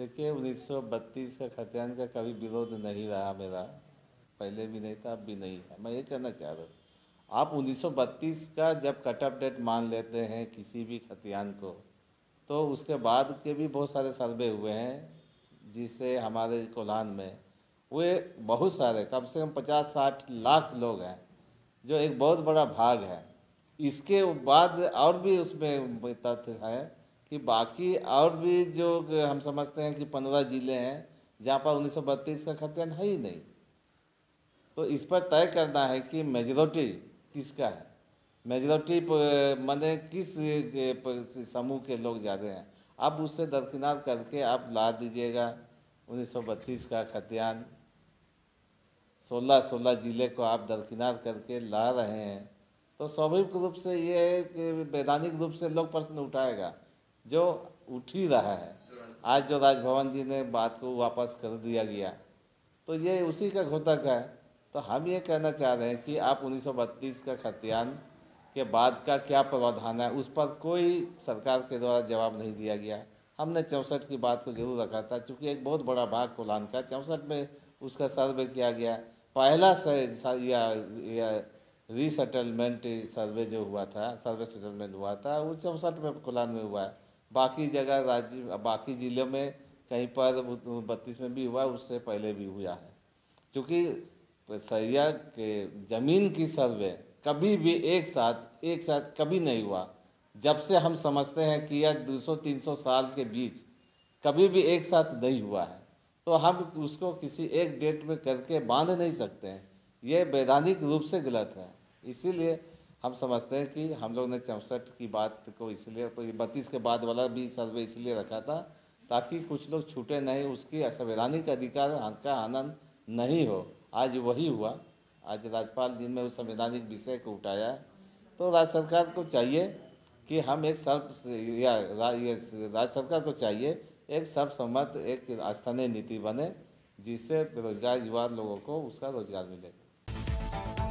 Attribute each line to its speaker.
Speaker 1: देखिए 1932 का खतियान का कभी विरोध नहीं रहा मेरा। पहले भी नहीं था, अब भी नहीं है। मैं ये कहना चाह रहा हूँ, आप 1932 का जब कट ऑफ़ डेट मान लेते हैं किसी भी खतियान को तो उसके बाद के भी बहुत सारे सर्वे हुए हैं, जिससे हमारे कोल्हान में वे बहुत सारे, कम से कम पचास साठ लाख लोग हैं, जो एक बहुत बड़ा भाग है। इसके बाद और भी उसमें तथ्य है कि बाकी और भी जो हम समझते हैं कि पंद्रह ज़िले हैं, जहाँ पर 1932 का खतियान है ही नहीं। तो इस पर तय करना है कि मेजोरिटी किसका है। मेजोरिटी मैंने किस समूह के लोग ज़्यादा हैं। अब उससे दरकिनार करके आप ला दीजिएगा 1932 का खतियान। सोलह सोलह ज़िले को आप दरकिनार करके ला रहे हैं। तो स्वाभाविक रूप से ये है कि वैधानिक रूप से लोग प्रश्न उठाएगा जो उठ ही रहा है। आज जो राजभवन जी ने बात को वापस कर दिया गया तो ये उसी का घोतक है। तो हम ये कहना चाह रहे हैं कि आप 1932 का खतियान के बाद का क्या प्रावधान है उस पर कोई सरकार के द्वारा जवाब नहीं दिया गया। हमने चौंसठ की बात को ज़रूर रखा था चूँकि एक बहुत बड़ा भाग कोलान का चौंसठ में उसका सर्वे किया गया। पहला से या, या रीसेटलमेंट सर्वे जो हुआ था सर्वे सेटलमेंट हुआ था वो चौंसठ में कोलान में हुआ है। बाकी जगह राज्य, बाकी ज़िलों में कहीं पर बत्तीस में भी हुआ, उससे पहले भी हुआ है। क्योंकि सैया के ज़मीन की सर्वे कभी भी एक साथ एक साथ कभी नहीं हुआ। जब से हम समझते हैं कि यह 200-300 साल के बीच कभी भी एक साथ नहीं हुआ है तो हम उसको किसी एक डेट में करके बाँध नहीं सकते हैं। ये वैधानिक रूप से गलत है। इसीलिए हम समझते हैं कि हम लोग ने चौंसठ की बात को इसलिए तो ये बत्तीस के बाद वाला भी सर्वे इसलिए रखा था, ताकि कुछ लोग छूटे नहीं, उसकी संवैधानिक अधिकार का आनंद नहीं हो। आज वही हुआ। आज राज्यपाल जी ने उस संवैधानिक विषय को उठाया। तो राज्य सरकार को चाहिए कि हम एक सर्व या राज्य सरकार को चाहिए एक सर्वसम्मत, एक स्थानीय नीति बने, जिससे बेरोजगार युवा लोगों को उसका रोज़गार मिले।